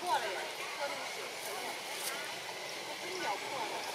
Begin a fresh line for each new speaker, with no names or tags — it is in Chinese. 破了呀，喝那酒什么的，都真咬破了。